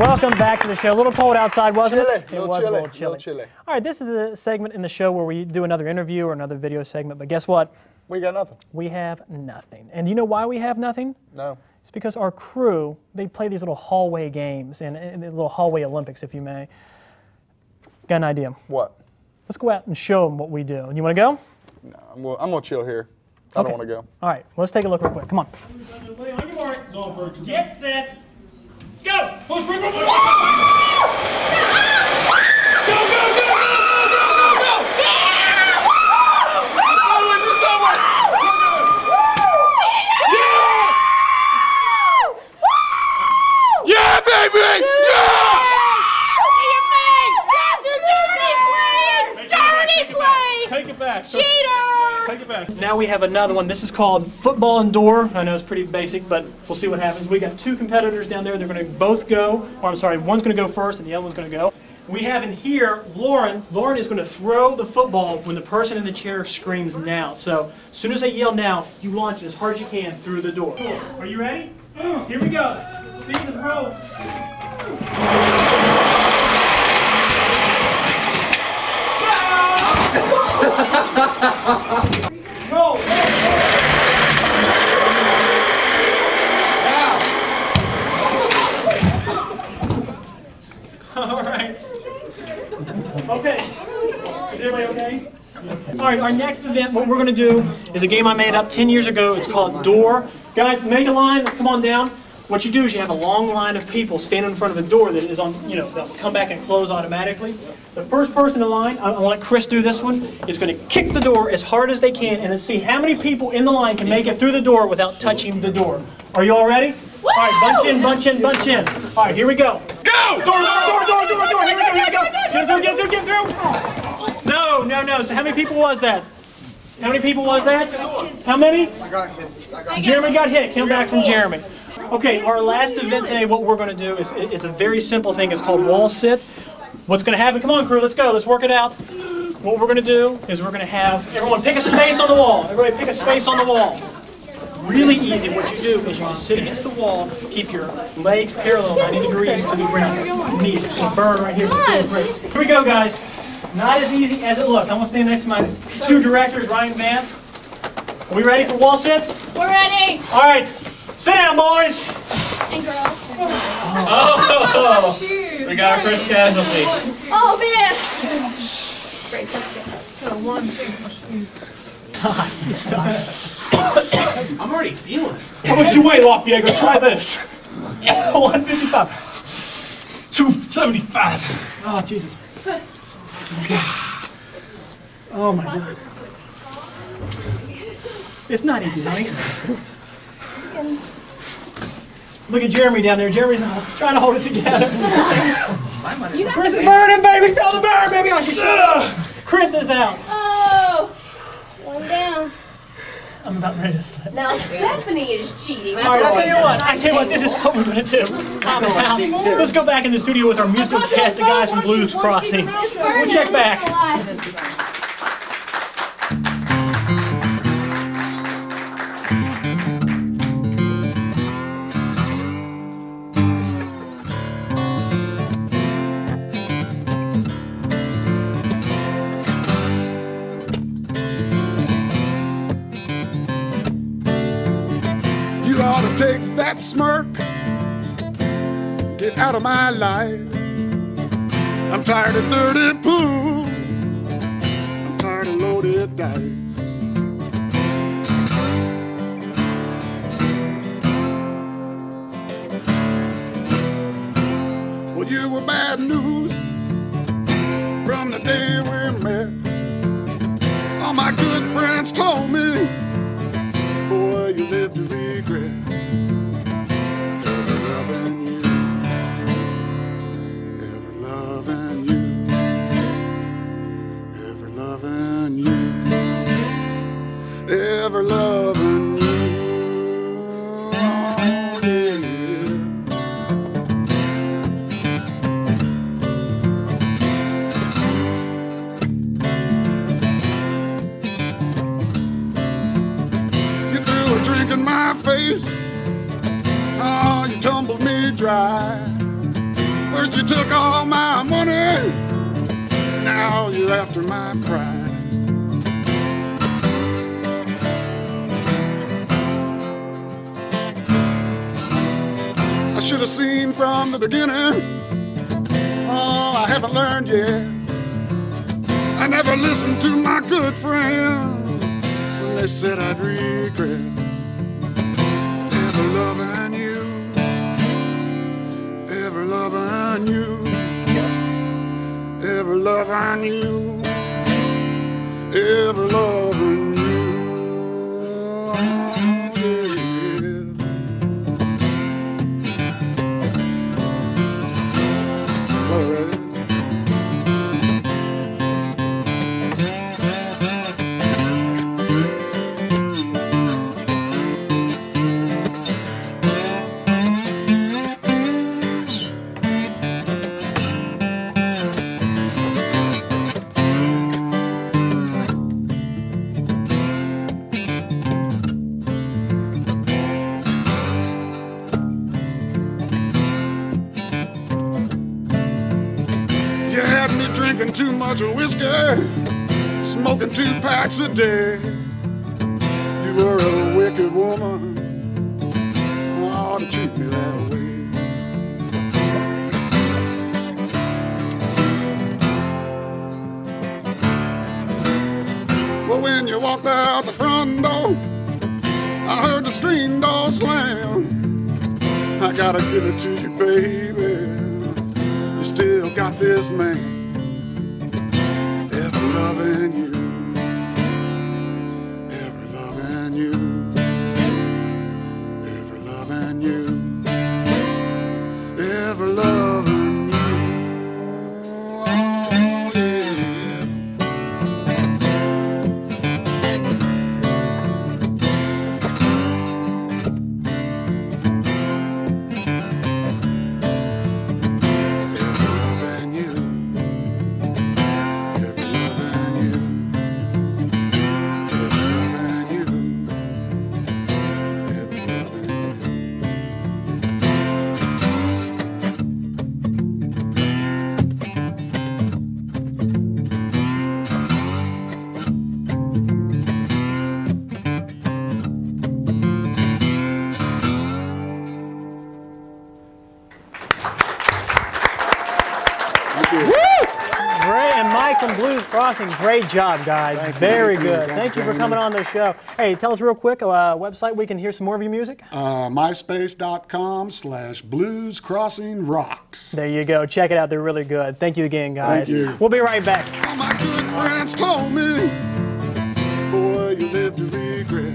Welcome back to the show. A little cold outside, wasn't Chilly. it? It Little was chilly. a little chilly. Little chilly. All right, this is the segment in the show where we do another interview or another video segment. But guess what? We got nothing. We have nothing. And you know why we have nothing? No. It's because our crew, they play these little hallway games and, and little hallway Olympics, if you may. Got an idea. What? Let's go out and show them what we do. You want to go? No, I'm, gonna- I'm gonna chill here. I Okay. don't want to go. All right, well, let's take a look real quick. Come on. Get set. Push. Go, go, go, go, go, go, go, go! This way, this way. Yeah! Yeah, baby! Yeah! Take it back. Take it back. Now we have another one. This is called football indoor. I know it's pretty basic, but we'll see what happens. We got two competitors down there. They're going to both go, or I'm sorry, one's going to go first and the other one's going to go. We have in here Lauren. Lauren is going to throw the football when the person in the chair screams now. So as soon as they yell now, you launch it as hard as you can through the door. Are you ready? Here we go. Stephen, throw. Roll. All right. Okay. Everybody okay? All right, our next event, what we're going to do is a game I made up 10 years ago. It's called Door. Guys, make a line. Let's come on down. What you do is you have a long line of people standing in front of a door that is on, you know, that will come back and close automatically. The first person in line, I, I want to let Chris do this one, is going to kick the door as hard as they can and then see how many people in the line can make it through the door without touching the door. Are you all ready? All right, bunch in, bunch in, bunch in. All right, here we go. Go! Door, door, door, door, door, door. Here we go, here we go. Get through, get through, get through. No, no, no. So how many people was that? How many people was that? How many? Jeremy got hit. Come back from Jeremy. Okay, our last event today, what we're going to do is it's a very simple thing. It's called wall sit. What's going to happen? Come on, crew, let's go. Let's work it out. What we're going to do is we're going to have everyone pick a space on the wall. Everybody pick a space on the wall. Really easy. What you do is you just sit against the wall, keep your legs parallel 90 degrees to the ground. Knee, it's going to burn right here. Here we go, guys. Not as easy as it looks. I'm going to stand next to my two directors, Ryan Vance. Are we ready for wall sits? We're ready. All right. Sit down, boys. And girls. Oh, we got our first casualty. Oh, man. Great, that's good. I'm already feeling it. How much you weigh, Lafayette? Try this. 155. 275. Oh, Jesus. Oh, my god. It's not easy, honey. Look at Jeremy down there. Jeremy's trying to hold it together. Chris is burning, baby. Feel the burn, baby. Oh, she's Chris is out. Oh. One down. I'm about ready to slip. Now Stephanie is cheating. All right, I'll tell you what. I tell you what. This is what we're gonna do. I'm out. Let's go back in the studio with our musical cast, the guys from Blues Crossing. We'll check back. To take that smirk. Get out of my life. I'm tired of dirty pool. I'm tired of loaded dice. Well, you were bad news from the day we met. All my good friends told me drink in my face. Oh, you tumbled me dry. First you took all my money, now you're after my pride. I should have seen from the beginning. Oh, I haven't learned yet. I never listened to my good friends when they said I'd regret loving you, ever loving you, ever drinking too much whiskey, smoking two packs a day. You were a wicked woman. Oh, to treat me that way. Well, when you walked out the front door, I heard the screen door slam. I gotta give it to you, baby you still got this man Great and Mike from Blues Crossing, great job, guys. Thank Very you, good. Thank, you for coming on the show. Hey, tell us real quick a uh, website we can hear some more of your music. Uh, MySpace.com slash Blues Crossing Rocks. There you go. Check it out. They're really good. Thank you again, guys. Thank you. We'll be right back. All my good friends told me, boy, you live to regret.